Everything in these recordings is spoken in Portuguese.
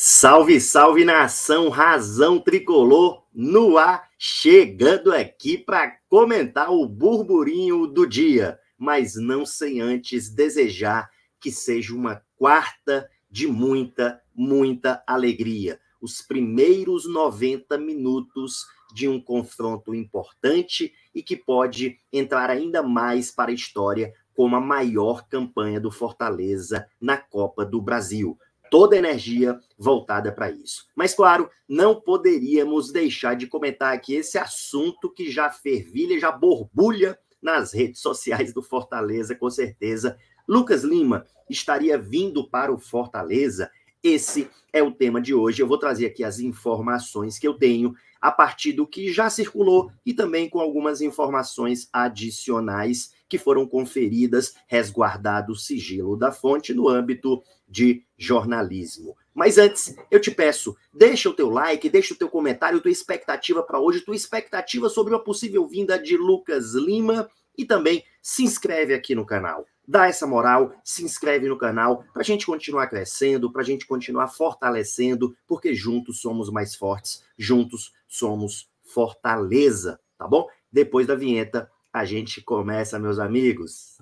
Salve, salve nação, razão tricolor no ar, chegando aqui para comentar o burburinho do dia, mas não sem antes desejar que seja uma quarta de muita, muita alegria. Os primeiros 90 minutos de um confronto importante e que pode entrar ainda mais para a história como a maior campanha do Fortaleza na Copa do Brasil toda a energia voltada para isso. Mas, claro, não poderíamos deixar de comentar aqui esse assunto que já fervilha, já borbulha nas redes sociais do Fortaleza, com certeza. Lucas Lima estaria vindo para o Fortaleza. Esse é o tema de hoje. Eu vou trazer aqui as informações que eu tenho a partir do que já circulou e também com algumas informações adicionais que foram conferidas, resguardado o sigilo da fonte no âmbito de jornalismo. Mas antes, eu te peço, deixa o teu like, deixa o teu comentário, tua expectativa para hoje, tua expectativa sobre uma possível vinda de Lucas Lima e também se inscreve aqui no canal. Dá essa moral, se inscreve no canal para a gente continuar crescendo, para a gente continuar fortalecendo, porque juntos somos mais fortes, juntos somos fortaleza, tá bom? Depois da vinheta, a gente começa, meus amigos.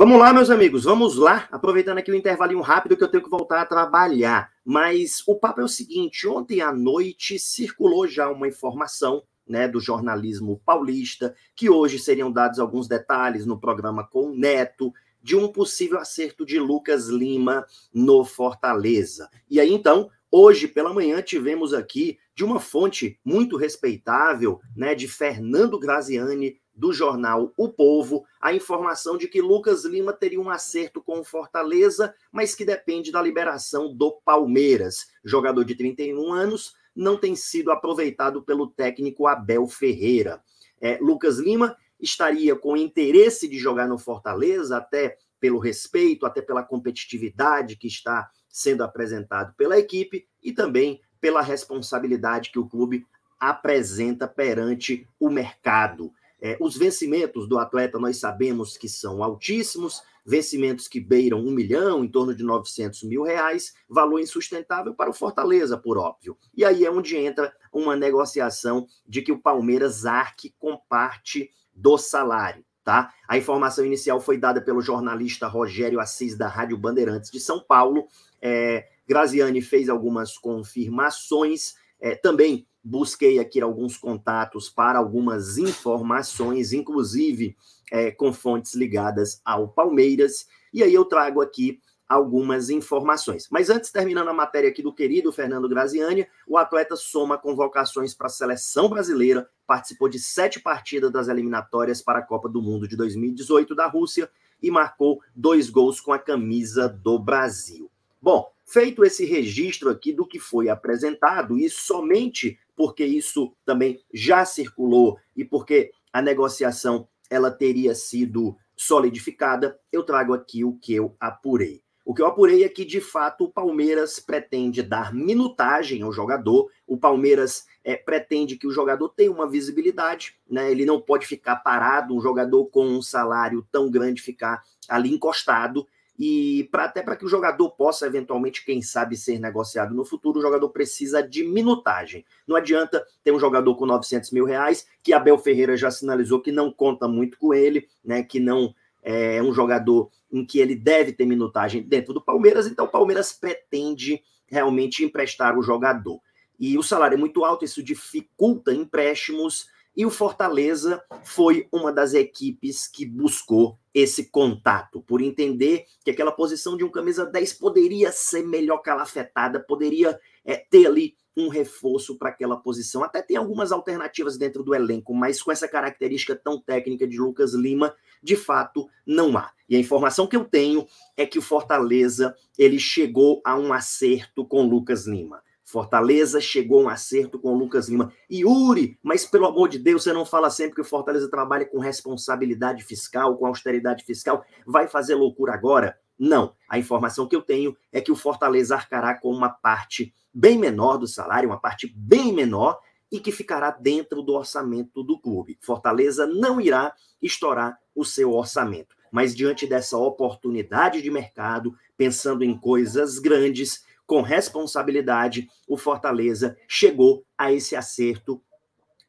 Vamos lá, meus amigos, vamos lá. Aproveitando aqui o intervalinho rápido que eu tenho que voltar a trabalhar. Mas o papo é o seguinte: ontem à noite circulou já uma informação né, do jornalismo paulista, que hoje seriam dados alguns detalhes no programa com o Neto, de um possível acerto de Lucas Lima no Fortaleza. E aí, então, hoje pela manhã tivemos aqui, de uma fonte muito respeitável, né, de Fernando Graziani, do jornal O Povo a informação de que Lucas Lima teria um acerto com o Fortaleza, mas que depende da liberação do Palmeiras. Jogador de 31 anos, não tem sido aproveitado pelo técnico Abel Ferreira. É, Lucas Lima estaria com interesse de jogar no Fortaleza, até pelo respeito, até pela competitividade que está sendo apresentado pela equipe e também pela responsabilidade que o clube apresenta perante o mercado. É, os vencimentos do atleta nós sabemos que são altíssimos, vencimentos que beiram um milhão, em torno de 900 mil reais, valor insustentável para o Fortaleza, por óbvio. E aí é onde entra uma negociação de que o Palmeiras arque com parte do salário. Tá? A informação inicial foi dada pelo jornalista Rogério Assis, da Rádio Bandeirantes de São Paulo. É, Graziani fez algumas confirmações. É, também busquei aqui alguns contatos para algumas informações, inclusive é, com fontes ligadas ao Palmeiras, e aí eu trago aqui algumas informações. Mas antes, terminando a matéria aqui do querido Fernando Graziani, o atleta soma convocações para a seleção brasileira, participou de sete partidas das eliminatórias para a Copa do Mundo de 2018 da Rússia e marcou dois gols com a camisa do Brasil. Bom, feito esse registro aqui do que foi apresentado, e somente porque isso também já circulou e porque a negociação ela teria sido solidificada, eu trago aqui o que eu apurei. O que eu apurei é que, de fato, o Palmeiras pretende dar minutagem ao jogador, o Palmeiras é, pretende que o jogador tenha uma visibilidade, né? ele não pode ficar parado, um jogador com um salário tão grande ficar ali encostado, e pra, até para que o jogador possa eventualmente, quem sabe, ser negociado no futuro, o jogador precisa de minutagem. Não adianta ter um jogador com 900 mil reais, que Abel Ferreira já sinalizou que não conta muito com ele, né? Que não é um jogador em que ele deve ter minutagem dentro do Palmeiras, então o Palmeiras pretende realmente emprestar o jogador. E o salário é muito alto, isso dificulta empréstimos e o Fortaleza foi uma das equipes que buscou esse contato, por entender que aquela posição de um camisa 10 poderia ser melhor calafetada, poderia é, ter ali um reforço para aquela posição. Até tem algumas alternativas dentro do elenco, mas com essa característica tão técnica de Lucas Lima, de fato, não há. E a informação que eu tenho é que o Fortaleza ele chegou a um acerto com Lucas Lima. Fortaleza chegou a um acerto com o Lucas Lima. Yuri, mas pelo amor de Deus, você não fala sempre que o Fortaleza trabalha com responsabilidade fiscal, com austeridade fiscal. Vai fazer loucura agora? Não. A informação que eu tenho é que o Fortaleza arcará com uma parte bem menor do salário, uma parte bem menor, e que ficará dentro do orçamento do clube. Fortaleza não irá estourar o seu orçamento. Mas diante dessa oportunidade de mercado, pensando em coisas grandes, com responsabilidade, o Fortaleza chegou a esse acerto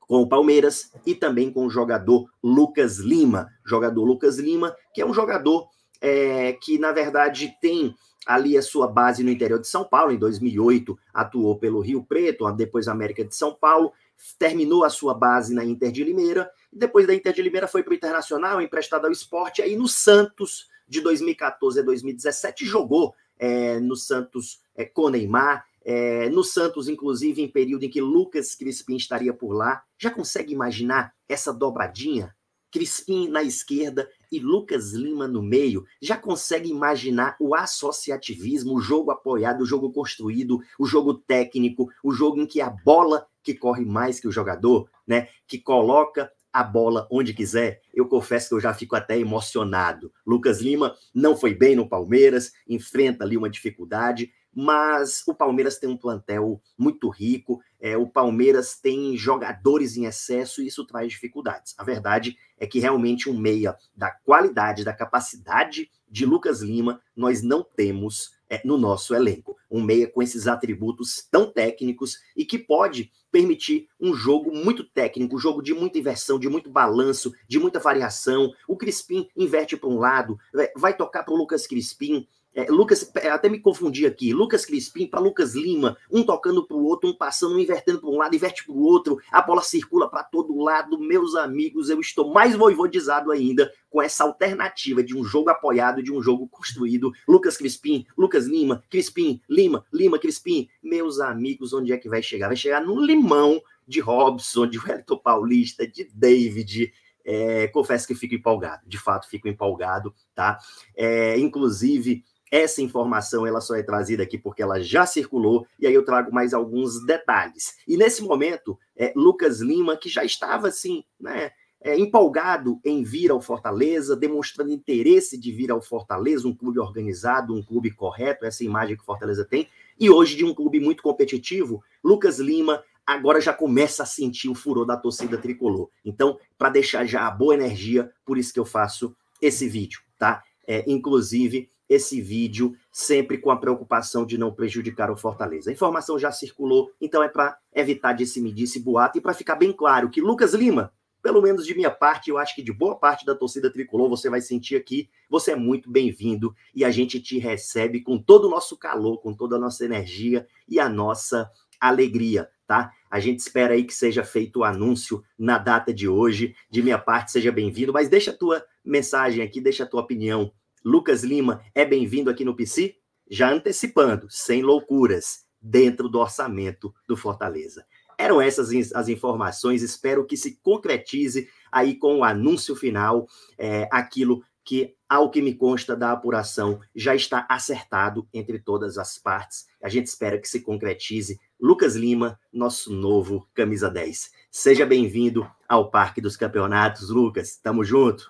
com o Palmeiras e também com o jogador Lucas Lima. Jogador Lucas Lima, que é um jogador é, que, na verdade, tem ali a sua base no interior de São Paulo. Em 2008, atuou pelo Rio Preto, depois América de São Paulo, terminou a sua base na Inter de Limeira. Depois da Inter de Limeira, foi para o Internacional, emprestado ao esporte. Aí no Santos, de 2014 a 2017, jogou é, no Santos é, com Neymar, é, no Santos, inclusive, em período em que Lucas Crispim estaria por lá. Já consegue imaginar essa dobradinha? Crispim na esquerda e Lucas Lima no meio. Já consegue imaginar o associativismo, o jogo apoiado, o jogo construído, o jogo técnico, o jogo em que a bola que corre mais que o jogador, né? Que coloca a bola onde quiser, eu confesso que eu já fico até emocionado. Lucas Lima não foi bem no Palmeiras, enfrenta ali uma dificuldade, mas o Palmeiras tem um plantel muito rico, é, o Palmeiras tem jogadores em excesso e isso traz dificuldades. A verdade é que realmente um meia da qualidade, da capacidade de Lucas Lima, nós não temos é, no nosso elenco. Um meia com esses atributos tão técnicos e que pode permitir um jogo muito técnico, um jogo de muita inversão, de muito balanço, de muita variação. O Crispim inverte para um lado, vai tocar para o Lucas Crispim, é, Lucas, é, até me confundi aqui. Lucas Crispim para Lucas Lima, um tocando para o outro, um passando, um invertendo para um lado, inverte para o outro, a bola circula para todo lado. Meus amigos, eu estou mais voivodizado ainda com essa alternativa de um jogo apoiado, de um jogo construído. Lucas Crispim, Lucas Lima, Crispim, Lima, Lima, Crispim. Meus amigos, onde é que vai chegar? Vai chegar no limão de Robson, de Wellington Paulista, de David, é, confesso que fico empolgado, de fato fico empolgado, tá? É, inclusive, essa informação ela só é trazida aqui porque ela já circulou e aí eu trago mais alguns detalhes. E nesse momento, é, Lucas Lima, que já estava assim, né, é, empolgado em vir ao Fortaleza, demonstrando interesse de vir ao Fortaleza, um clube organizado, um clube correto, essa imagem que o Fortaleza tem, e hoje de um clube muito competitivo, Lucas Lima agora já começa a sentir o furor da torcida tricolor. Então, para deixar já a boa energia, por isso que eu faço esse vídeo, tá? É, inclusive, esse vídeo sempre com a preocupação de não prejudicar o Fortaleza. A informação já circulou, então é para evitar disse-me-disse -disse boato e para ficar bem claro que Lucas Lima, pelo menos de minha parte, eu acho que de boa parte da torcida tricolor, você vai sentir aqui, você é muito bem-vindo e a gente te recebe com todo o nosso calor, com toda a nossa energia e a nossa alegria, tá? A gente espera aí que seja feito o anúncio na data de hoje. De minha parte, seja bem-vindo, mas deixa a tua mensagem aqui, deixa a tua opinião Lucas Lima é bem-vindo aqui no PC? Já antecipando, sem loucuras, dentro do orçamento do Fortaleza. Eram essas as informações, espero que se concretize aí com o anúncio final, é, aquilo que, ao que me consta da apuração, já está acertado entre todas as partes. A gente espera que se concretize. Lucas Lima, nosso novo camisa 10. Seja bem-vindo ao Parque dos Campeonatos, Lucas. Tamo junto.